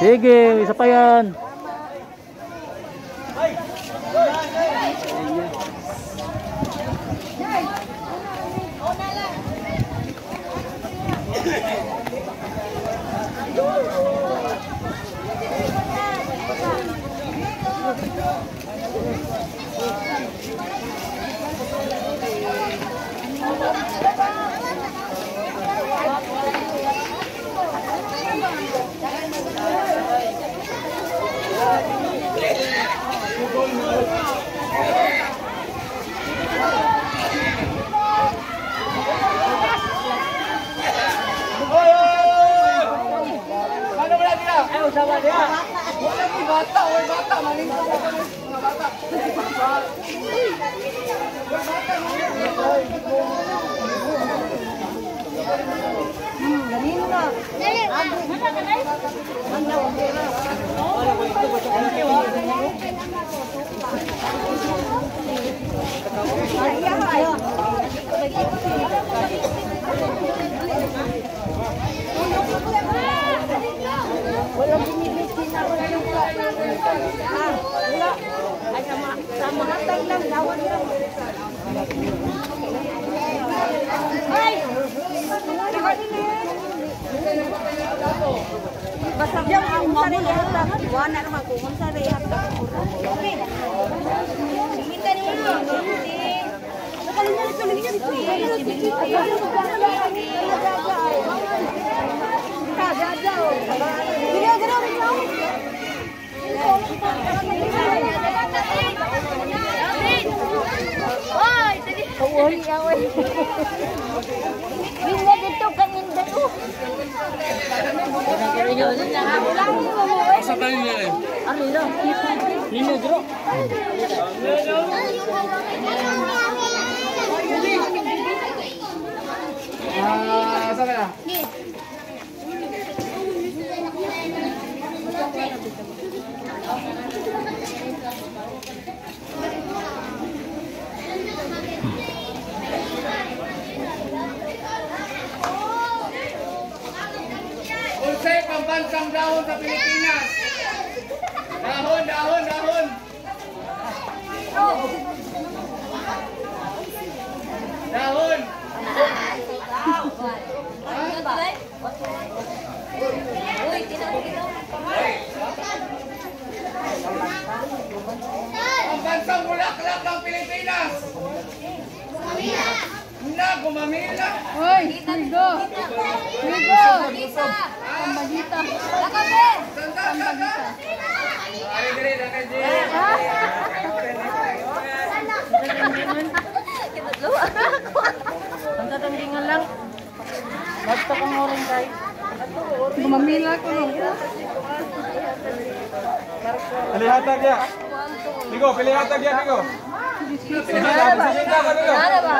Sige, isa pa yan. bata, woi bata, maling ko bata, bata. Hmm, Basta yung ang mga Uy, away. Bila dito kangin dito. Asa tayo niya eh? Ano lang? Nino, Jero. Ah, asa ka na? Unsay pambansang dahon sa Pilipinas? Dahon, dahon, dahon. Dahon. Pambansang bulaklak ng Pilipinas. Na, gumamila. Hoy, Migo. Migo. Pambalita. Lakabe! Pambalita. Kinadlawa ako. Ang tatandingan lang. Basta kong orin tayo. Gumamila ko nung. Pilihatag ya. Nico, pilihatag ya, Nico. Pilihatag. Sisita ka, Nico. Nada ba?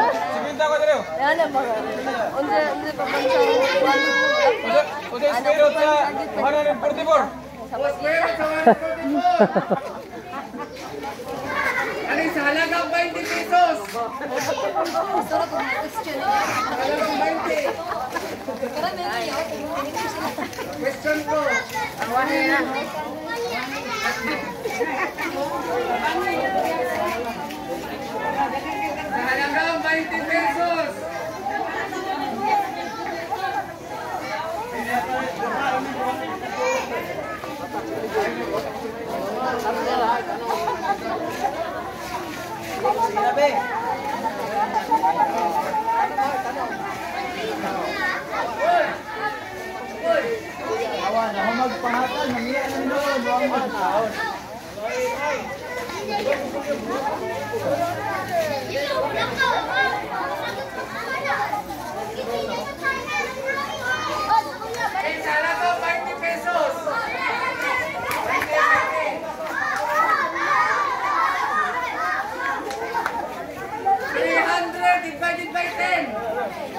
Gracias. Sabi. Awan, ako magpahatan. Nangyayari nun. Huwag magpaon. Sorry, ay.